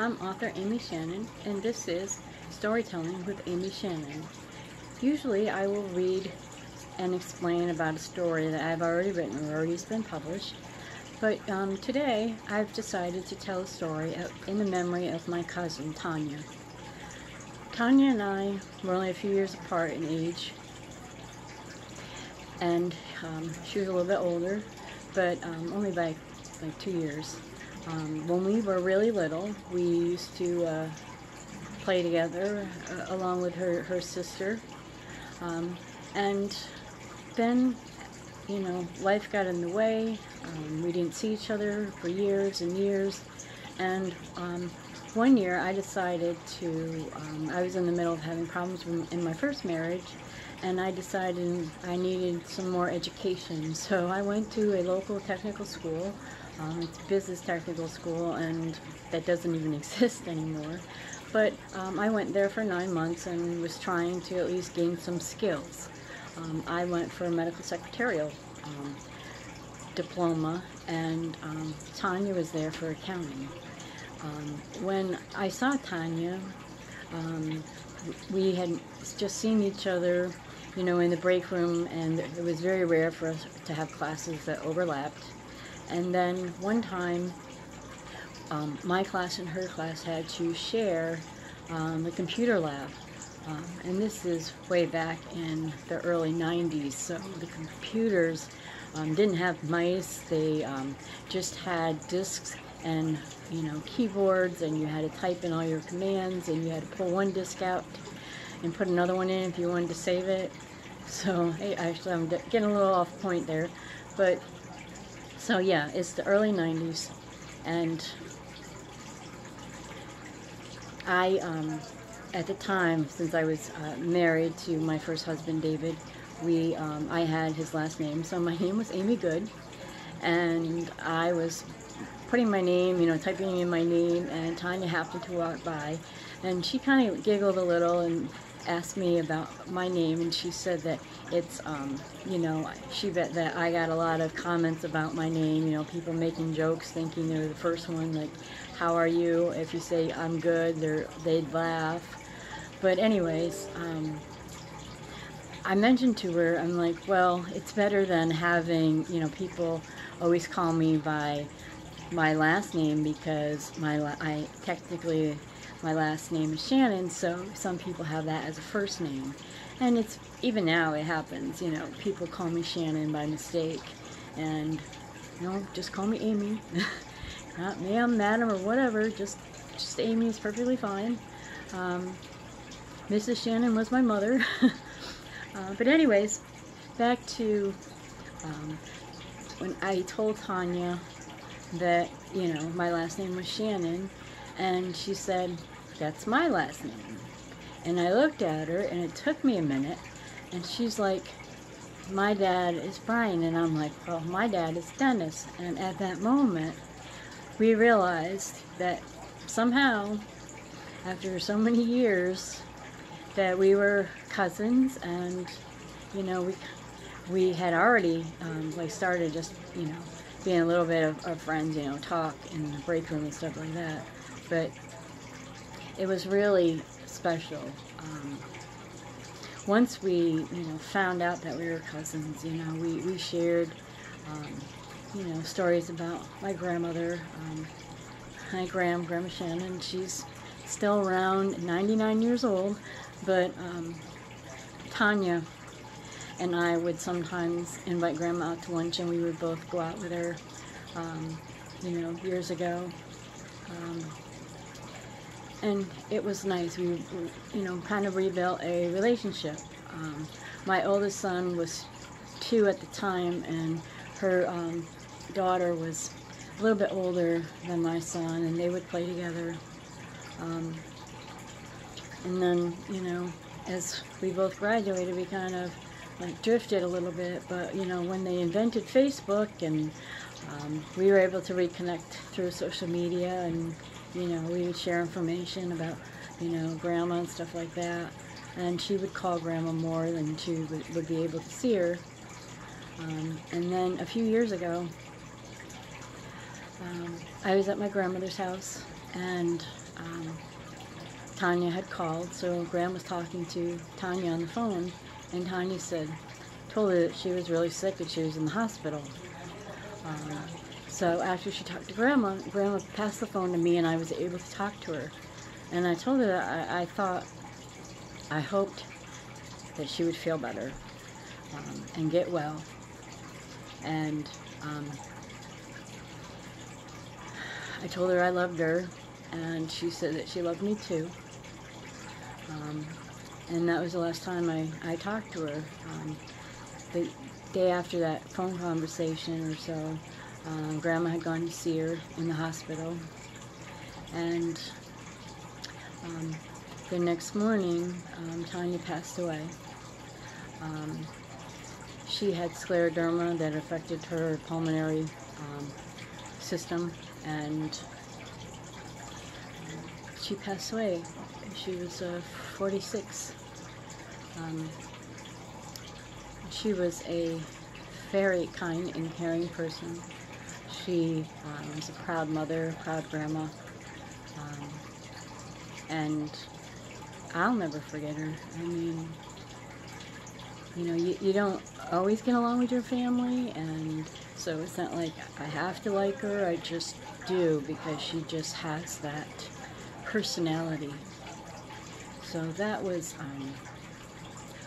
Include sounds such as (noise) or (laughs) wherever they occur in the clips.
I'm author Amy Shannon, and this is Storytelling with Amy Shannon. Usually, I will read and explain about a story that I've already written or already has been published, but um, today I've decided to tell a story in the memory of my cousin Tonya. Tonya and I were only a few years apart in age, and um, she was a little bit older, but um, only by like two years. Um, when we were really little, we used to uh, play together uh, along with her, her sister. Um, and then, you know, life got in the way. Um, we didn't see each other for years and years. And um, one year I decided to, um, I was in the middle of having problems in my first marriage and I decided I needed some more education. So I went to a local technical school um, it's business technical school, and that doesn't even (laughs) exist anymore. But um, I went there for nine months and was trying to at least gain some skills. Um, I went for a medical secretarial um, diploma, and um, Tonya was there for accounting. Um, when I saw Tonya, we had just seen each other, you know, in the break room, and it was very rare for us to have classes that overlapped. And then one time, um, my class and her class had to share um, a computer lab. Um, and this is way back in the early 90s, so the computers um, didn't have mice, they um, just had disks and you know keyboards and you had to type in all your commands and you had to pull one disk out and put another one in if you wanted to save it. So hey, actually I'm getting a little off point there, but so yeah, it's the early 90s, and I, um, at the time, since I was uh, married to my first husband, David, we, um, I had his last name, so my (laughs) name was Amy Good, and I was putting my name, you know, typing in my name, and Tonya happened to walk by, and she kind of giggled a little and asked me about my name, and she said that it's, um, you know, she bet that I got a lot of comments about my name, you know, people making jokes thinking they're the first one, like, how are you? If you say I'm good, they'd laugh. But anyways, um, I mentioned to her, I'm like, well, it's better than having, you know, people always call me by my last name because my I technically my last name is Shannon, so some people have that as a first name. And it's even now it happens, you know, people call me Shannon by mistake. And you know, just call me Amy. (laughs) Not ma'am, madam, or whatever, just just Amy is perfectly fine. Um, Mrs. Shannon was my mother. (laughs) uh, but anyways, back to um, when I told Tonya that, you know, my last name was Shannon, and she said, That's my last name. And I looked at her, and it took me a minute, and she's like, My dad is Brian. And I'm like, Well, my dad is Dennis. And at that moment, we realized that somehow, after so many years, that we were cousins, and you know, we we had already um, like started just you know being a little bit of, of friends, you know, talk in the break room and stuff like that but it was really special. Um, once we, you know, found out that we were cousins, you know, we, we shared, um, you know, stories about my grandmother. Um, hi, Graham, Grandma Shannon. She's still around, 99 years old, but um, Tonya and I would sometimes invite Grandma out to lunch, and we would both go out with her, um, you know, years ago. And it was nice. We, you know, kind of rebuilt a relationship. Um, my oldest son was two at the time, and her um, daughter was a little bit older than my son, and they would play together. Um, and then, you know, as we both graduated, we kind of like drifted a little bit. But you know, when they invented Facebook, and um, we were able to reconnect through social media and you know, we would share information about, you know, grandma and stuff like that. And she would call grandma more than she would, would be able to see her. Um, and then a few years ago, um, I was at my grandmother's house and um, Tonya had called, so Graham was talking to Tonya on the phone, and Tonya said, told her that she was really sick and she was in the hospital. So after she talked to Grandma, Grandma passed the phone to me, and I was able to talk to her. And I told her that I, I thought, I hoped that she would feel better um, and get well. And um, I told her I loved her, and she said that she loved me too. Um, and that was the last time I, I talked to her. Um, the day after that phone conversation or so, um, Grandma had gone to see her in the hospital. And um, the next morning, um, Tonya passed away. Um, she had scleroderma that affected her pulmonary um, system, and she passed away. She was uh, 46. Um, she was a very kind and caring person. She um, was a proud mother, proud grandma, um, and I'll never forget her. I mean, you know, you, you don't always get along with your family, and so it's not like I have to like her, I just do because she just has that personality. So that was um,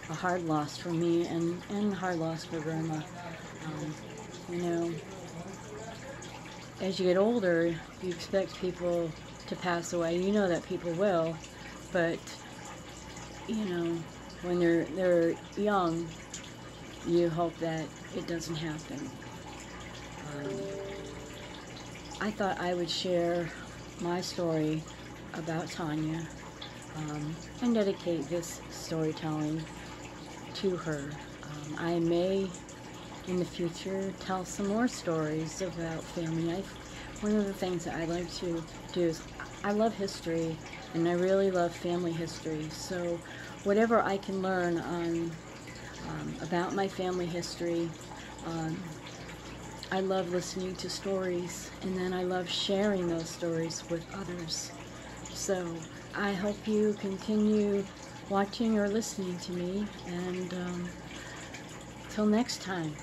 a hard loss for me and, and a hard loss for Grandma. Um, you know, as you get older, you expect people to pass away. You know that people will, but you know, when they're they're young, you hope that it doesn't happen. Um, I thought I would share my story about Tonya um, and dedicate this storytelling to her. Um, I may in the future tell some more stories about family. I, one of the things that I like to do is I love history and I really love family history. So whatever I can learn on um, about my family history, um, I love listening to stories and then I love sharing those stories with others. So I hope you continue watching or listening to me and um, till next time.